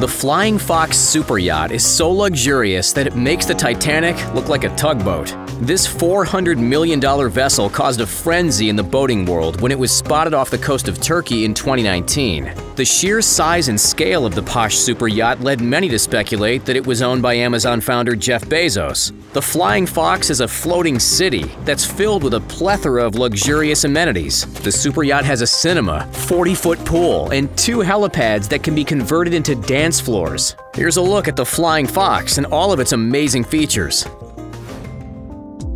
The Flying Fox super yacht is so luxurious that it makes the Titanic look like a tugboat. This $400 million vessel caused a frenzy in the boating world when it was spotted off the coast of Turkey in 2019. The sheer size and scale of the posh super yacht led many to speculate that it was owned by Amazon founder Jeff Bezos. The Flying Fox is a floating city that's filled with a plethora of luxurious amenities. The super yacht has a cinema, 40-foot pool, and two helipads that can be converted into dance floors. Here's a look at the Flying Fox and all of its amazing features.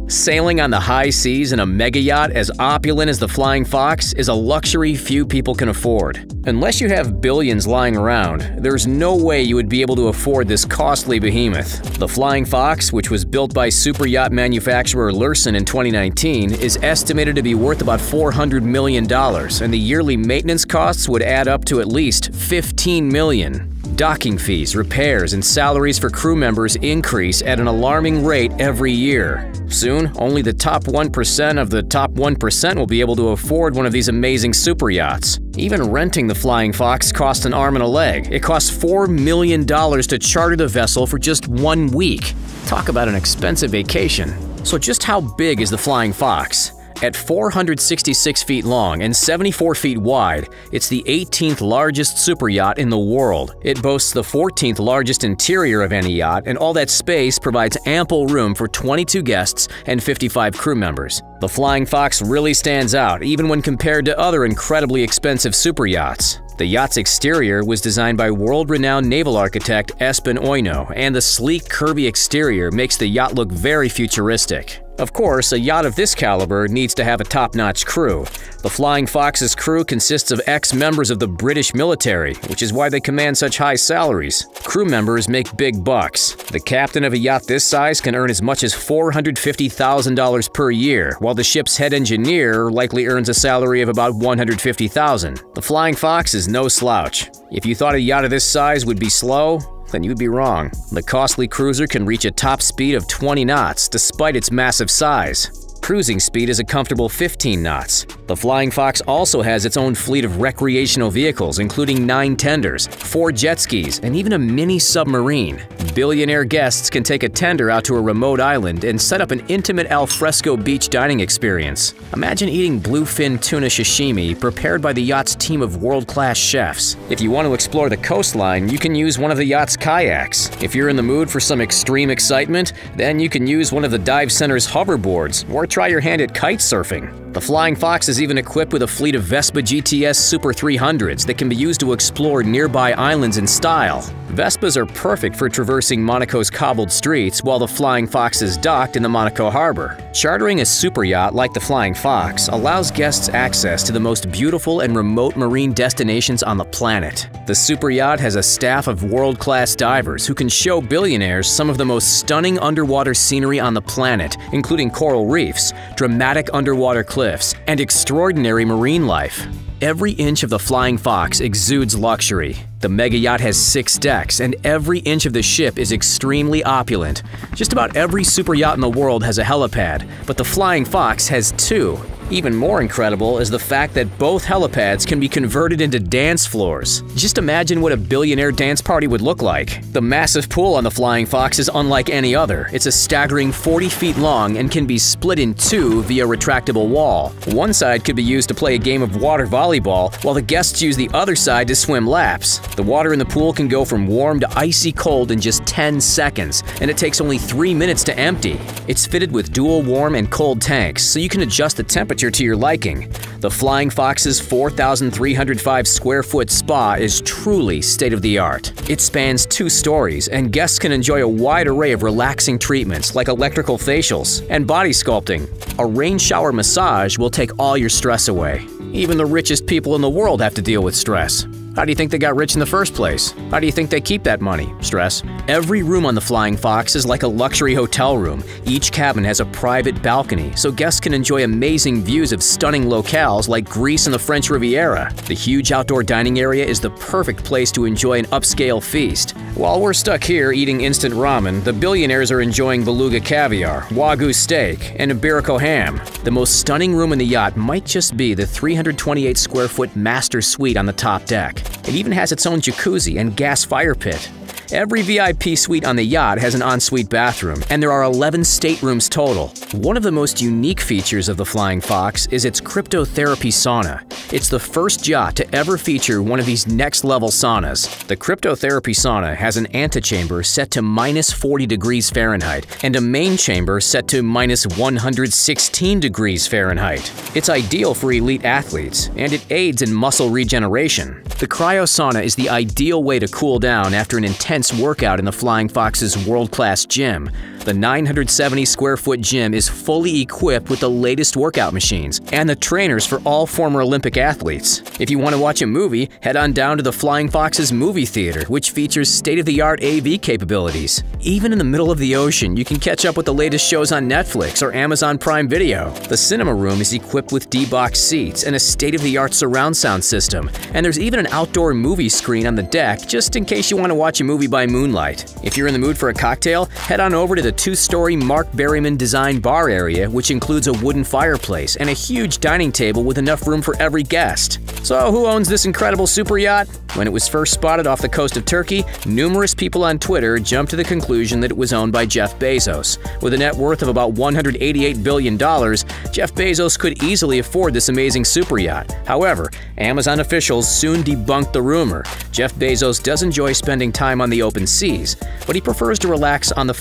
Sailing on the high seas in a mega yacht as opulent as the Flying Fox is a luxury few people can afford. Unless you have billions lying around, there's no way you would be able to afford this costly behemoth. The Flying Fox, which was built by super yacht manufacturer Lürssen in 2019, is estimated to be worth about $400 million, and the yearly maintenance costs would add up to at least $15 million. Docking fees, repairs, and salaries for crew members increase at an alarming rate every year. Soon, only the top 1% of the top 1% will be able to afford one of these amazing super yachts. Even renting the Flying Fox costs an arm and a leg. It costs $4 million to charter the vessel for just one week. Talk about an expensive vacation. So just how big is the Flying Fox? At 466 feet long and 74 feet wide, it's the 18th largest super yacht in the world. It boasts the 14th largest interior of any yacht, and all that space provides ample room for 22 guests and 55 crew members. The Flying Fox really stands out, even when compared to other incredibly expensive super yachts. The yacht's exterior was designed by world-renowned naval architect Espen Oino, and the sleek, curvy exterior makes the yacht look very futuristic. Of course, a yacht of this caliber needs to have a top-notch crew. The Flying Fox's crew consists of ex-members of the British military, which is why they command such high salaries. Crew members make big bucks. The captain of a yacht this size can earn as much as $450,000 per year, while the ship's head engineer likely earns a salary of about 150,000. The Flying Fox is no slouch. If you thought a yacht of this size would be slow, then you'd be wrong. The costly cruiser can reach a top speed of 20 knots despite its massive size. Cruising speed is a comfortable 15 knots. The Flying Fox also has its own fleet of recreational vehicles, including nine tenders, four jet skis, and even a mini submarine. Billionaire guests can take a tender out to a remote island and set up an intimate alfresco beach dining experience. Imagine eating bluefin tuna sashimi prepared by the yacht's team of world-class chefs. If you want to explore the coastline, you can use one of the yacht's kayaks. If you're in the mood for some extreme excitement, then you can use one of the dive center's hoverboards or try your hand at kite surfing. The Flying Fox is even equipped with a fleet of Vespa GTS Super 300s that can be used to explore nearby islands in style. Vespas are perfect for traversing Monaco's cobbled streets while the Flying Fox is docked in the Monaco harbor. Chartering a super yacht like the Flying Fox allows guests access to the most beautiful and remote marine destinations on the planet. The super yacht has a staff of world-class divers who can show billionaires some of the most stunning underwater scenery on the planet, including coral reefs, dramatic underwater cliffs, and extraordinary marine life. Every inch of the Flying Fox exudes luxury. The mega yacht has six decks, and every inch of the ship is extremely opulent. Just about every super yacht in the world has a helipad, but the Flying Fox has two. Even more incredible is the fact that both helipads can be converted into dance floors. Just imagine what a billionaire dance party would look like. The massive pool on the Flying Fox is unlike any other. It's a staggering 40 feet long and can be split in two via retractable wall. One side could be used to play a game of water volleyball, while the guests use the other side to swim laps. The water in the pool can go from warm to icy cold in just 10 seconds, and it takes only 3 minutes to empty. It's fitted with dual warm and cold tanks, so you can adjust the temperature temperature to your liking. The Flying Fox's 4,305 square foot spa is truly state of the art. It spans two stories, and guests can enjoy a wide array of relaxing treatments like electrical facials and body sculpting. A rain shower massage will take all your stress away. Even the richest people in the world have to deal with stress. How do you think they got rich in the first place? How do you think they keep that money? Stress. Every room on the Flying Fox is like a luxury hotel room. Each cabin has a private balcony, so guests can enjoy amazing views of stunning locales like Greece and the French Riviera. The huge outdoor dining area is the perfect place to enjoy an upscale feast. While we're stuck here eating instant ramen, the billionaires are enjoying beluga caviar, wagyu steak, and iberico ham. The most stunning room in the yacht might just be the 328 square foot master suite on the top deck. It even has its own jacuzzi and gas fire pit. Every VIP suite on the yacht has an ensuite bathroom, and there are 11 staterooms total. One of the most unique features of the Flying Fox is its cryptotherapy sauna. It's the first yacht to ever feature one of these next-level saunas. The cryptotherapy sauna has an antechamber set to minus 40 degrees Fahrenheit and a main chamber set to minus 116 degrees Fahrenheit. It's ideal for elite athletes, and it aids in muscle regeneration. The cryosauna is the ideal way to cool down after an intense workout in the Flying Fox's world-class gym. The 970 square foot gym is fully equipped with the latest workout machines and the trainers for all former Olympic athletes. If you want to watch a movie, head on down to the Flying Foxes movie theater, which features state-of-the-art AV capabilities. Even in the middle of the ocean, you can catch up with the latest shows on Netflix or Amazon Prime Video. The cinema room is equipped with D-box seats and a state-of-the-art surround sound system, and there's even an outdoor movie screen on the deck just in case you want to watch a movie by moonlight. If you're in the mood for a cocktail, head on over to the two-story Mark Berryman designed bar area, which includes a wooden fireplace and a huge dining table with enough room for every guest. So who owns this incredible super yacht? When it was first spotted off the coast of Turkey, numerous people on Twitter jumped to the conclusion that it was owned by Jeff Bezos. With a net worth of about $188 billion, Jeff Bezos could easily afford this amazing super yacht. However, Amazon officials soon debunked the rumor. Jeff Bezos does enjoy spending time on the open seas, but he prefers to relax on the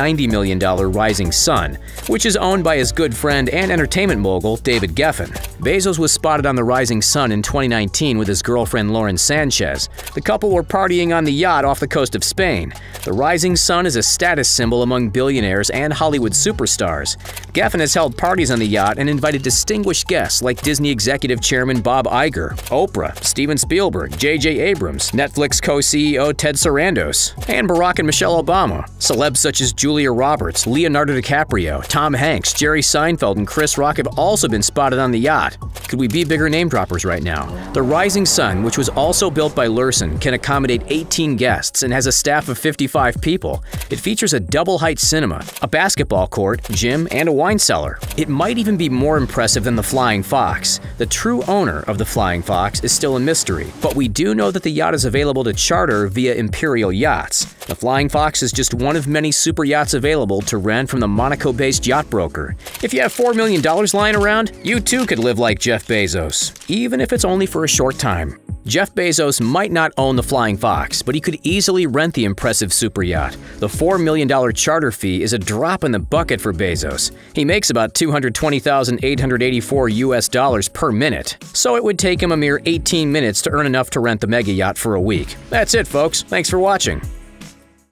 $590 million Rising Sun, which is owned by his good friend and entertainment mogul David Geffen. Bezos was spotted on the Rising Sun in 2019 with his girlfriend Lauren Sanchez. The couple were partying on the yacht off the coast of Spain. The Rising Sun is a status symbol among billionaires and Hollywood superstars. Geffen has held parties on the yacht and invited distinguished guests like Disney executive chairman Bob Iger, Oprah, Steven Spielberg, J.J. Abrams, Netflix co-CEO Ted Sarandos, and Barack and Michelle Obama. Celebs such as Julia Roberts, Leonardo DiCaprio, Tom Hanks, Jerry Seinfeld, and Chris Rock have also been spotted on the yacht. Could we be bigger name droppers right now? The Rising Sun, which was also built by Lürssen, can accommodate 18 guests and has a staff of 55 people. It features a double-height cinema, a basketball court, gym, and a wine cellar. It might even be more impressive than the Flying Fox. The true owner of the Flying Fox is still a mystery, but we do know that the yacht is available to charter via Imperial Yachts. The Flying Fox is just one of many super yachts available to rent from the Monaco-based yacht broker. If you have $4 million lying around, you too could live like Jeff Bezos, even if it's only for a short time. Jeff Bezos might not own the Flying Fox, but he could easily rent the impressive super yacht. The $4 million charter fee is a drop in the bucket for Bezos. He makes about 220,884 US dollars per minute, so it would take him a mere 18 minutes to earn enough to rent the mega yacht for a week. That's it, folks. Thanks for watching.